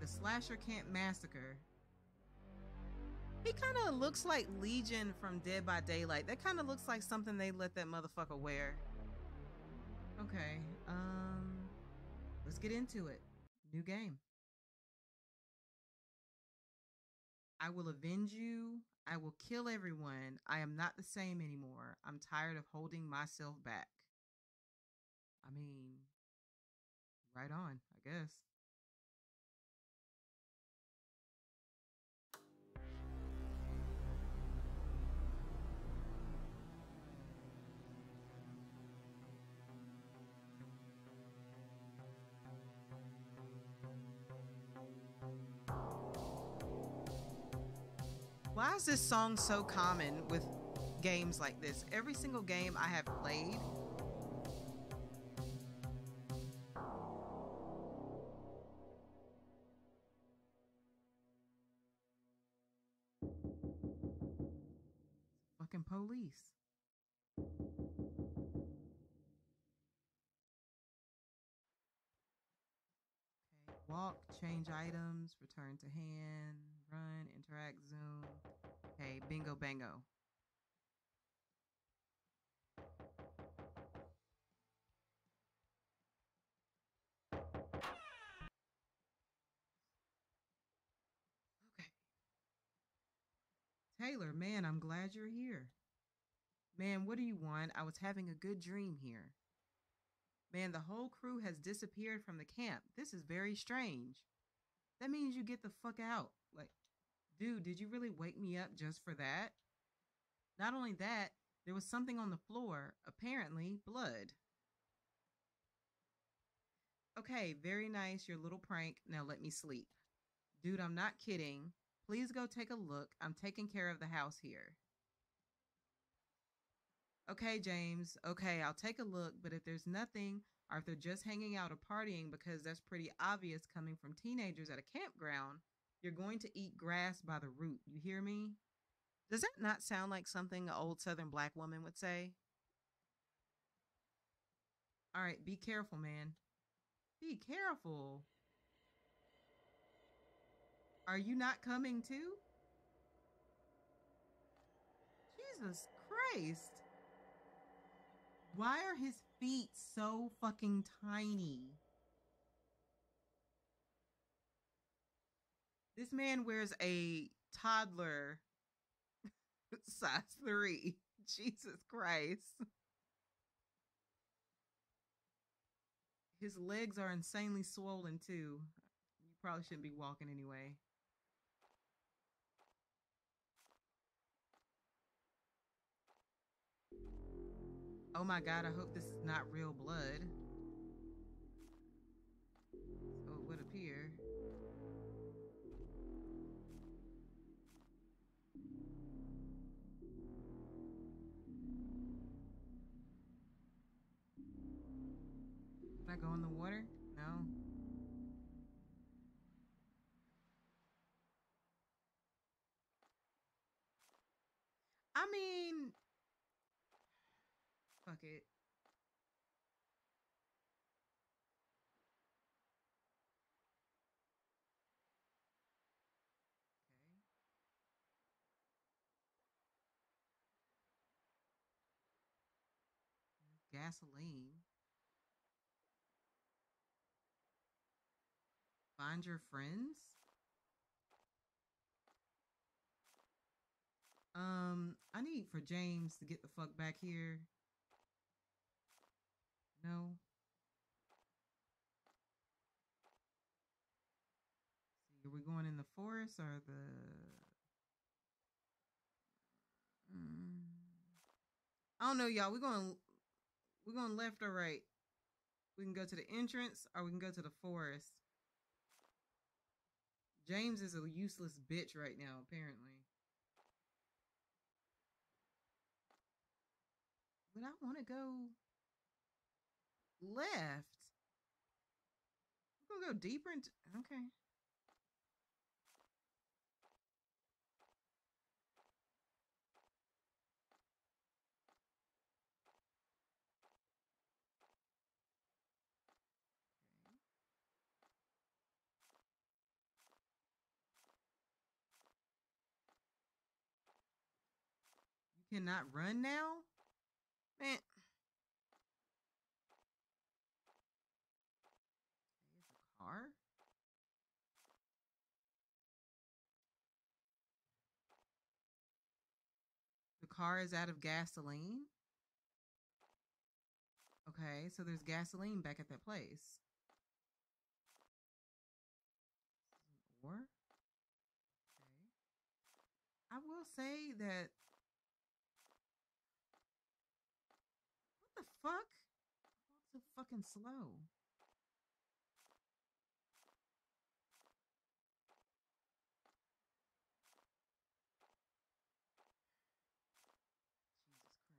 The Slasher Camp Massacre. He kind of looks like Legion from Dead by Daylight. That kind of looks like something they let that motherfucker wear. Okay, um, let's get into it. New game. I will avenge you. I will kill everyone. I am not the same anymore. I'm tired of holding myself back. I mean, right on, I guess. Why is this song so common with games like this? Every single game I have played. Fucking police. Walk, change items, return to hand, run, interact, zoom. Okay, bingo bango. Okay. Taylor, man, I'm glad you're here. Man, what do you want? I was having a good dream here. Man, the whole crew has disappeared from the camp. This is very strange. That means you get the fuck out. Dude, did you really wake me up just for that? Not only that, there was something on the floor, apparently blood. Okay, very nice, your little prank. Now let me sleep. Dude, I'm not kidding. Please go take a look. I'm taking care of the house here. Okay, James. Okay, I'll take a look, but if there's nothing, or if they're just hanging out or partying, because that's pretty obvious coming from teenagers at a campground, you're going to eat grass by the root. You hear me? Does that not sound like something an old Southern black woman would say? All right, be careful, man. Be careful. Are you not coming too? Jesus Christ. Why are his feet so fucking tiny? This man wears a toddler size three. Jesus Christ. His legs are insanely swollen too. You probably shouldn't be walking anyway. Oh my god, I hope this is not real blood. So it would appear. In the water? No. I mean, fuck it. Gasoline. Find your friends? Um, I need for James to get the fuck back here. No. Are we going in the forest or the? Mm. I don't know, y'all. We're going. We're going left or right. We can go to the entrance or we can go to the forest. James is a useless bitch right now, apparently. But I want to go left. We're gonna go deeper into. Okay. Cannot run now? Man. Car? The car is out of gasoline? Okay, so there's gasoline back at that place. Or, okay. I will say that. Fuck? So fucking slow? Jesus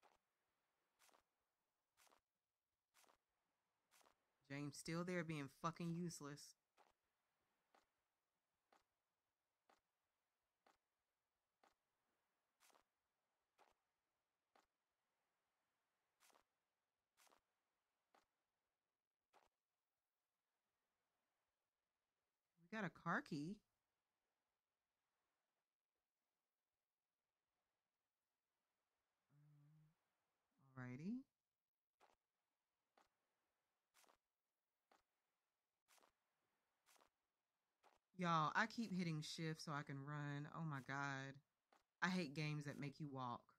Christ. James still there being fucking useless. Got a car key. Um, alrighty. Y'all, I keep hitting shift so I can run. Oh my god. I hate games that make you walk.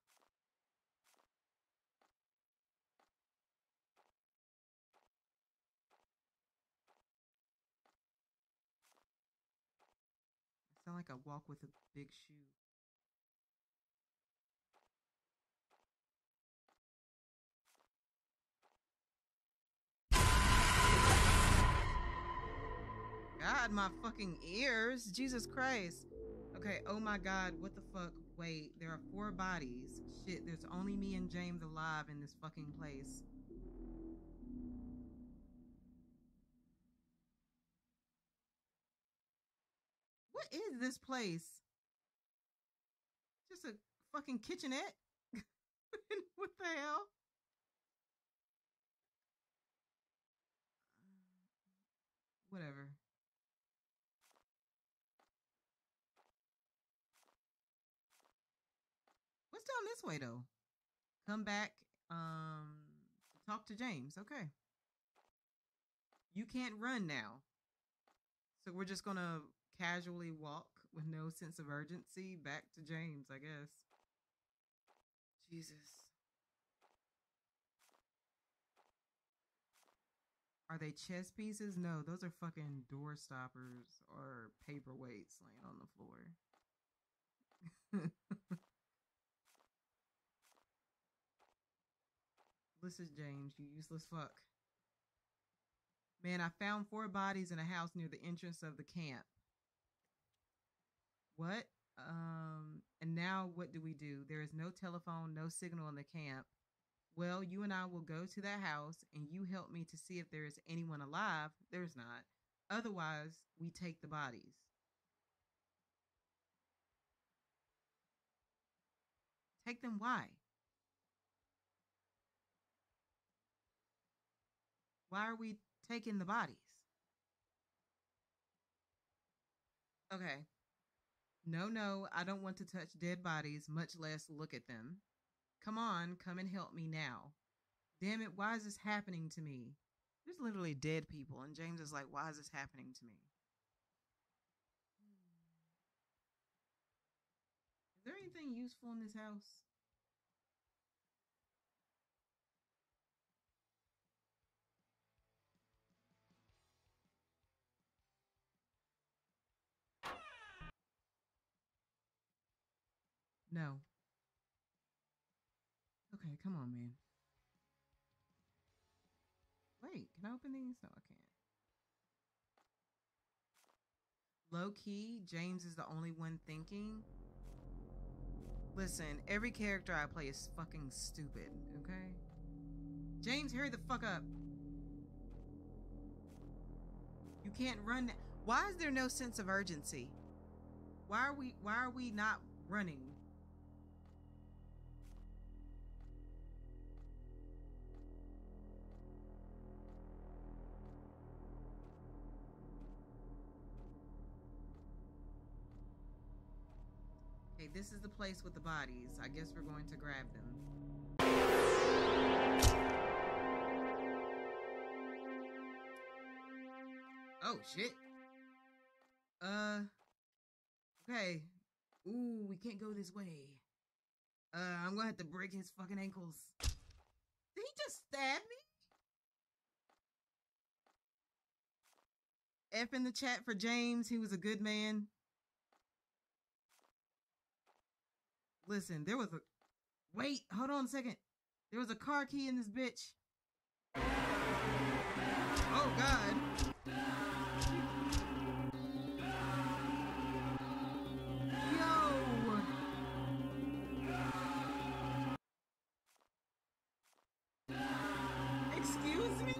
Like I walk with a big shoe. God, my fucking ears. Jesus Christ. Okay, oh my God, what the fuck? Wait, there are four bodies. Shit, there's only me and James alive in this fucking place. What is this place? Just a fucking kitchenette? what the hell? Whatever. What's down this way though? Come back um talk to James. Okay. You can't run now. So we're just going to casually walk with no sense of urgency back to James, I guess. Jesus. Are they chess pieces? No, those are fucking door stoppers or paperweights laying on the floor. Listen, James, you useless fuck. Man, I found four bodies in a house near the entrance of the camp. What? Um, and now what do we do? There is no telephone, no signal in the camp. Well, you and I will go to that house and you help me to see if there is anyone alive. There's not. Otherwise, we take the bodies. Take them why? Why are we taking the bodies? Okay. No, no, I don't want to touch dead bodies, much less look at them. Come on, come and help me now. Damn it, why is this happening to me? There's literally dead people, and James is like, why is this happening to me? Hmm. Is there anything useful in this house? No. Okay, come on, man. Wait, can I open these? No, I can't. Low key, James is the only one thinking. Listen, every character I play is fucking stupid, okay? James, hurry the fuck up. You can't run. Why is there no sense of urgency? Why are we why are we not running? This is the place with the bodies. I guess we're going to grab them. Oh shit. Uh Okay. Ooh, we can't go this way. Uh, I'm gonna have to break his fucking ankles. Did he just stab me? F in the chat for James. He was a good man. Listen, there was a. Wait, hold on a second. There was a car key in this bitch. Oh, God. Yo. Excuse me?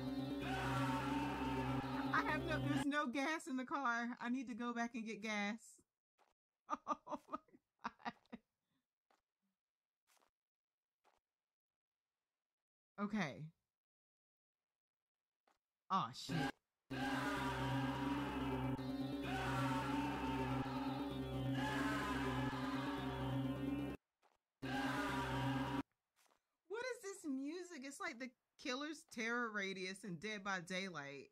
I have no, there's no gas in the car. I need to go back and get gas. Oh my god. Okay. Oh shit. What is this music? It's like the Killer's Terror Radius and Dead by Daylight.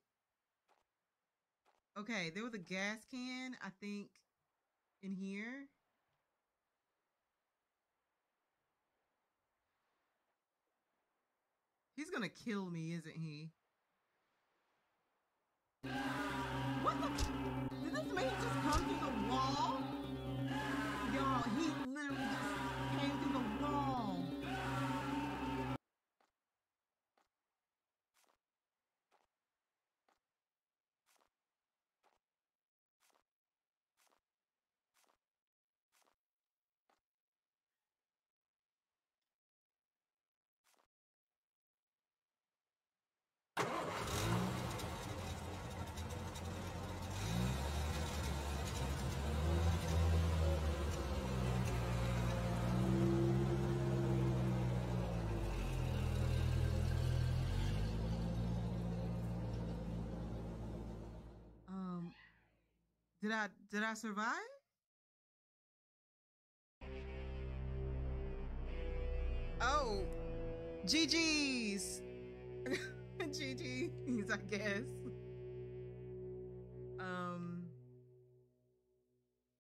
Okay, there was a gas can, I think, in here. He's gonna kill me, isn't he? What the? Did this man just come through the did I did I survive? Oh, GG's. GG's, I guess.